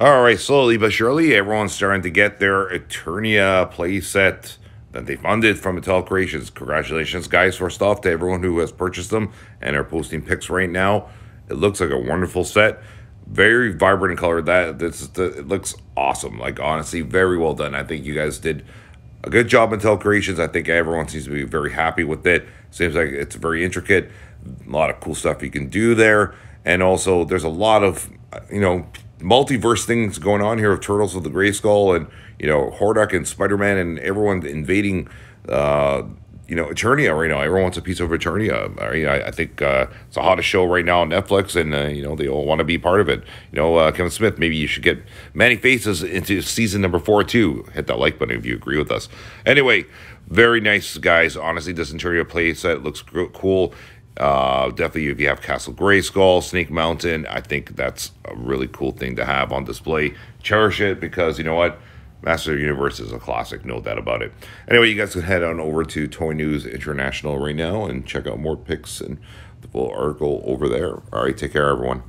All right, slowly but surely, everyone's starting to get their Eternia playset that they funded from Mattel Creations. Congratulations, guys, first off, to everyone who has purchased them and are posting pics right now. It looks like a wonderful set. Very vibrant in color. That this the, it looks awesome. Like honestly, very well done. I think you guys did a good job, Mattel Creations. I think everyone seems to be very happy with it. Seems like it's very intricate. A lot of cool stuff you can do there. And also, there's a lot of, you know, multiverse things going on here of Turtles with the Grayskull and you know Hordak and Spider Man and everyone invading. Uh, you know, Eternia right now. Everyone wants a piece of Eternia. I, I think uh, it's the hottest show right now on Netflix, and uh, you know they all want to be part of it. You know, uh, Kevin Smith, maybe you should get Man-E-Faces into season number four too. Hit that like button if you agree with us. Anyway, very nice guys. Honestly, this Eternia play set looks cool. Uh, definitely, if you have Castle Grayskull, Snake Mountain, I think that's a really cool thing to have on display. Cherish it because you know what? Master of Universe is a classic, no doubt about it. Anyway, you guys can head on over to Toy News International right now and check out more pics and the full article over there. All right, take care, everyone.